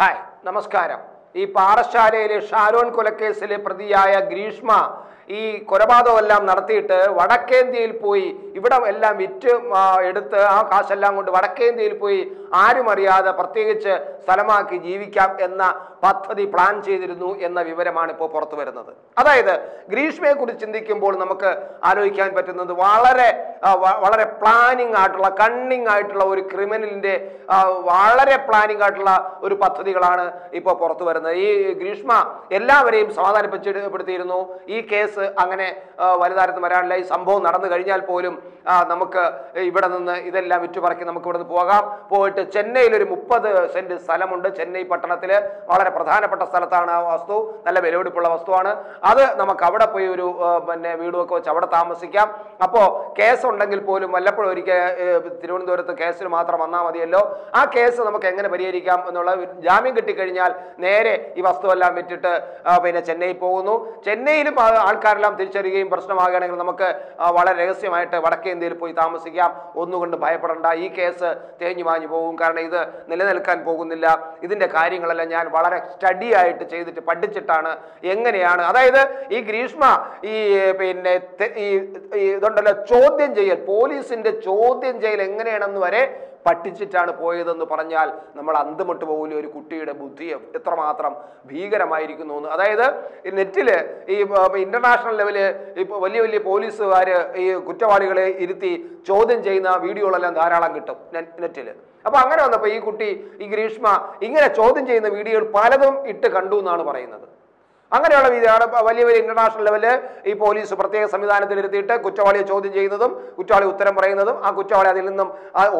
Hi നമസ്കാരം. ഈ പാറശാലയിലെ ഷാരോൺ കൊലക്കേസിലെ പ്രതിയായ ഗ്രീഷ്മ ഈ കൊലപാതകമെല്ലാം നടത്തിയിട്ട് വടക്കേന്ത്യയിൽ പോയി ഇവിടെ എല്ലാം വിറ്റ് എടുത്ത് ആ കാശെല്ലാം കൊണ്ട് വടക്കേന്ത്യയിൽ പോയി ആരും അറിയാതെ പ്രത്യേകിച്ച് സ്ഥലമാക്കി ജീവിക്കാം എന്ന പദ്ധതി പ്ലാൻ ചെയ്തിരുന്നു എന്ന വിവരമാണ് ഇപ്പോൾ പുറത്തു വരുന്നത്. അതായത് ഗ്രീഷ്മയെ കുറിച്ച് ചിന്തിക്കുമ്പോൾ നമുക്ക് ആലോചിക്കാൻ പറ്റുന്നത് വളരെ വളരെ പ്ലാനിങ് ആയിട്ടുള്ള കണ്ണിങ് ആയിട്ടുള്ള ഒരു ക്രിമിനലിന്റെ വളരെ പ്ലാനിങ് ആയിട്ടുള്ള ഒരു പദ്ധതികളാണ് ഇപ്പോൾ പുറത്തു വരുന്നത്. ഈ ഗ്രീഷ്മ എല്ലാവരെയും സമാധാനപ്പെടുത്തിയിരുന്നു ഈ കേസ് അങ്ങനെ ആ, വലുതാരത്ത് വരാനില്ല ഈ സംഭവം നടന്നു കഴിഞ്ഞാൽ പോലും നമുക്ക് ഇവിടെ നിന്ന് ഇതെല്ലാം വിറ്റുപറക്കി നമുക്ക് ഇവിടെ നിന്ന് പോകാം. പോയിട്ട് ചെന്നൈയിൽ ഒരു മുപ്പത് സെന്റ് സ്ഥലമുണ്ട്. ചെന്നൈ പട്ടണത്തിൽ വളരെ പ്രധാനപ്പെട്ട സ്ഥലത്താണ് ആ വസ്തു. നല്ല വിലപിടിപ്പുള്ള വസ്തുവാണ്. അത് നമുക്ക് അവിടെ പോയി ഒരു പിന്നെ വീടുമൊക്കെ വെച്ച് അവിടെ താമസിക്കാം. അപ്പോൾ കേസ് ഉണ്ടെങ്കിൽ പോലും വല്ലപ്പോഴും ഒരിക്കൽ തിരുവനന്തപുരത്ത് കേസിന് മാത്രം വന്നാൽ മതിയല്ലോ. ആ കേസ് നമുക്ക് എങ്ങനെ പരിഹരിക്കാം എന്നുള്ള ജാമ്യം കിട്ടിക്കഴിഞ്ഞാൽ നേരെ ഈ വസ്തുവെല്ലാം വിറ്റിട്ട് പിന്നെ ചെന്നൈ പോകുന്നു. ചെന്നൈയിലും ആൾക്കാരെല്ലാം തിരിച്ചറിയുകയും പ്രശ്നമാകുകയാണെങ്കിൽ നമുക്ക് വളരെ രഹസ്യമായിട്ട് വടക്കേ ഇന്ത്യയിൽ പോയി താമസിക്കാം. ഒന്നുകൊണ്ട് ഭയപ്പെടേണ്ട. ഈ കേസ് തേഞ്ഞു മാഞ്ഞു പോകും. കാരണം ഇത് നിലനിൽക്കാൻ പോകുന്നില്ല. ഇതിന്റെ കാര്യങ്ങളെല്ലാം ഞാൻ വളരെ സ്റ്റഡി ആയിട്ട് ചെയ്തിട്ട് പഠിച്ചിട്ടാണ് എങ്ങനെയാണ്. അതായത് ഈ ഗ്രീഷ്മ ഈ പിന്നെ ഈ ഇതുണ്ടല്ലോ ചോദ്യം ചെയ്യൽ. പോലീസിന്റെ ചോദ്യം ചെയ്യൽ എങ്ങനെയാണെന്ന് വരെ പഠിച്ചിട്ടാണ് പോയതെന്ന് പറഞ്ഞാൽ നമ്മൾ അന്തമിട്ട് പോകില്ല ഒരു കുട്ടിയുടെ ബുദ്ധി എത്രമാത്രം ഭീകരമായിരിക്കുന്നു എന്ന്. അതായത് ഈ നെറ്റിൽ ഈ ഇന്റർനാഷണൽ ലെവൽ ഇപ്പൊ വലിയ വലിയ പോലീസുകാർ ഈ കുറ്റവാളികളെ ഇരുത്തി ചോദ്യം ചെയ്യുന്ന വീഡിയോകളെല്ലാം ധാരാളം കിട്ടും നെറ്റിൽ അപ്പൊ അങ്ങനെ വന്നപ്പോ ഈ കുട്ടി ഈ ഗ്രീഷ്മ ഇങ്ങനെ ചോദ്യം ചെയ്യുന്ന വീഡിയോകൾ പലതും ഇട്ട് കണ്ടു എന്നാണ് പറയുന്നത്. അങ്ങനെയുള്ള രീതിയാണ് വലിയ വലിയ ഇന്റർനാഷണൽ ലെവലിൽ ഈ പോലീസ് പ്രത്യേക സംവിധാനത്തിലിരുത്തിയിട്ട് കുറ്റവാളിയെ ചോദ്യം ചെയ്യുന്നതും കുറ്റവാളി ഉത്തരം പറയുന്നതും ആ കുറ്റവാളി അതിൽ നിന്നും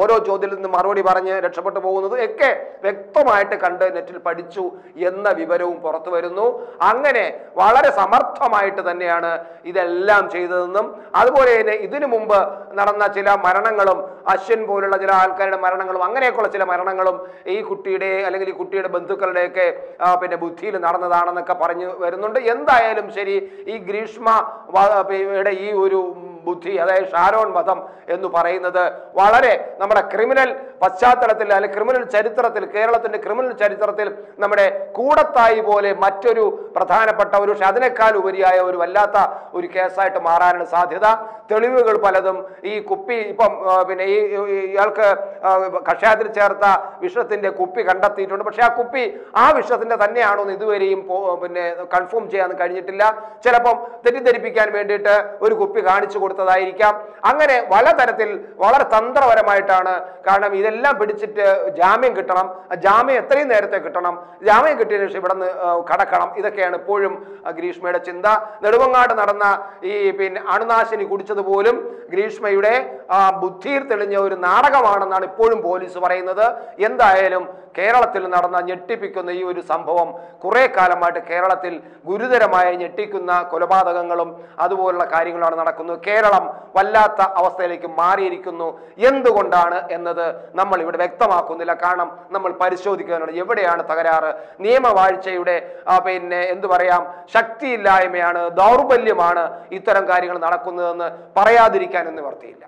ഓരോ ചോദ്യത്തിൽ നിന്നും മറുപടി പറഞ്ഞ് രക്ഷപ്പെട്ടു പോകുന്നതും ഒക്കെ വ്യക്തമായിട്ട് കണ്ട് നെറ്റിൽ പഠിച്ചു എന്ന വിവരവും പുറത്തു വരുന്നു. അങ്ങനെ വളരെ സമർത്ഥമായിട്ട് തന്നെയാണ് ഇതെല്ലാം ചെയ്തതെന്നും അതുപോലെ തന്നെ ഇതിനു മുമ്പ് നടന്ന ചില മരണങ്ങളും അശ്വിൻ പോലുള്ള ചില ആൾക്കാരുടെ മരണങ്ങളും അങ്ങനെയൊക്കെയുള്ള ചില മരണങ്ങളും ഈ കുട്ടിയുടെ അല്ലെങ്കിൽ ഈ കുട്ടിയുടെ ബന്ധുക്കളുടെയൊക്കെ പിന്നെ ബുദ്ധിയിൽ നടന്നതാണെന്നൊക്കെ പറഞ്ഞു വരുന്നുണ്ട്. എന്തായാലും ശരി ഈ ഗ്രീഷ്മ യുടെ ഈ ഒരു ബുദ്ധി അതായത് ഷാരോൺ മതം എന്ന് പറയുന്നത് വളരെ നമ്മുടെ ക്രിമിനൽ പശ്ചാത്തലത്തിൽ അല്ലെങ്കിൽ ക്രിമിനൽ ചരിത്രത്തിൽ കേരളത്തിന്റെ ക്രിമിനൽ ചരിത്രത്തിൽ നമ്മുടെ കൂടത്തായി പോലെ മറ്റൊരു പ്രധാനപ്പെട്ട ഒരു പക്ഷെ അതിനേക്കാൾ ഉപരിയായ ഒരു വല്ലാത്ത ഒരു കേസായിട്ട് മാറാനാണ് സാധ്യത. തെളിവുകൾ പലതും ഈ കുപ്പി ഇപ്പം പിന്നെ ഈ ഇയാൾക്ക് കഷായത്തിൽ ചേർത്ത വിഷത്തിന്റെ കുപ്പി കണ്ടെത്തിയിട്ടുണ്ട്. പക്ഷെ ആ കുപ്പി ആ വിഷത്തിന്റെ തന്നെയാണോ എന്ന് ഇതുവരെയും പിന്നെ കൺഫേം ചെയ്യാൻ കഴിഞ്ഞിട്ടില്ല. ചിലപ്പം തെറ്റിദ്ധരിപ്പിക്കാൻ വേണ്ടിയിട്ട് ഒരു കുപ്പി കാണിച്ചു കൊടുത്തതായിരിക്കാം. അങ്ങനെ പലതരത്തിൽ വളരെ തന്ത്രപരമായിട്ടാണ് കാരണം ഇതെല്ലാം പിടിച്ചിട്ട് ജാമ്യം കിട്ടണം. ജാമ്യം എത്രയും നേരത്തെ കിട്ടണം. ജാമ്യം കിട്ടിയതിനു ശേഷം ഇവിടെ നിന്ന് കടക്കണം. ഇതൊക്കെയാണ് ഇപ്പോഴും ഗ്രീഷ്മയുടെ ചിന്ത. നെടുമങ്ങാട് നടന്ന ഈ പിന്നെ അണുനാശിനി കുടിച്ചതുപോലും ഗ്രീഷ്മയുടെ ബുദ്ധിയിൽ തെളിഞ്ഞ ഒരു നാടകമാണെന്നാണ് ഇപ്പോഴും പോലീസ് പറയുന്നത്. എന്തായാലും കേരളത്തിൽ നടന്ന ഞെട്ടിപ്പിക്കുന്ന ഈ ഒരു സംഭവം കുറേ കാലമായിട്ട് കേരളത്തിൽ ഗുരുതരമായ ഞെട്ടിക്കുന്ന കൊലപാതകങ്ങളും അതുപോലുള്ള കാര്യങ്ങളാണ് നടക്കുന്നത്. കേരളം വല്ലാത്ത അവസ്ഥയിലേക്ക് മാറിയിരിക്കുന്നു. എന്തുകൊണ്ടാണ് എന്നത് നമ്മൾ ഇവിടെ വ്യക്തമാക്കുന്നില്ല. കാരണം നമ്മൾ പരിശോധിക്കാനാണ് എവിടെയാണ് തകരാറ്? നിയമവാഴ്ചയുടെ പിന്നെ എന്തു പറയാം ശക്തിയില്ലായ്മയാണ് ദൗർബല്യമാണ് ഇത്തരം കാര്യങ്ങൾ നടക്കുന്നതെന്ന് പറയാതിരിക്കാൻ നിവർത്തിയില്ല.